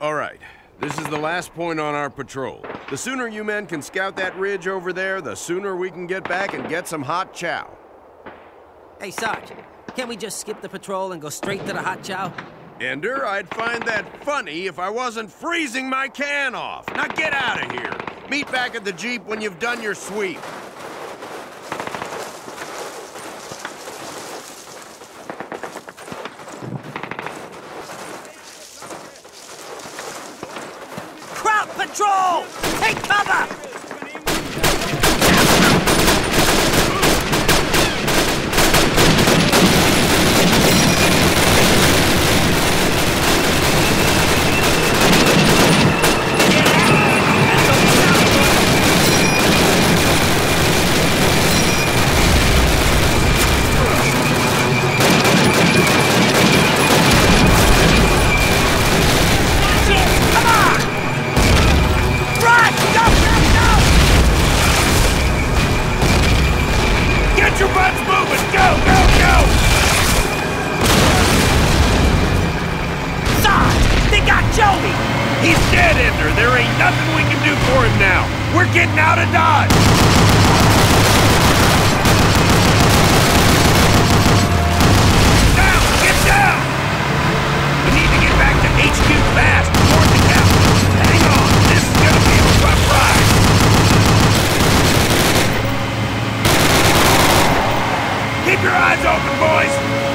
All right. This is the last point on our patrol. The sooner you men can scout that ridge over there, the sooner we can get back and get some hot chow. Hey, Sarge, can't we just skip the patrol and go straight to the hot chow? Ender, I'd find that funny if I wasn't freezing my can off. Now get out of here. Meet back at the Jeep when you've done your sweep. Patrol! Take cover! He's dead, Ender. There ain't nothing we can do for him now. We're getting out of Dodge. Down! Get down! We need to get back to HQ fast, toward the capital. Hang on, this is gonna be a rough ride. Keep your eyes open, boys.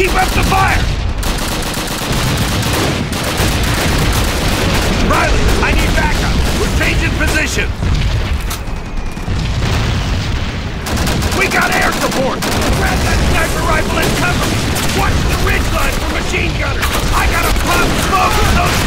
Keep up the fire! Riley, I need backup. We're changing position. We got air support! Grab that sniper rifle and cover! me. Watch the ridgeline for machine gunners! I gotta pop smoke with those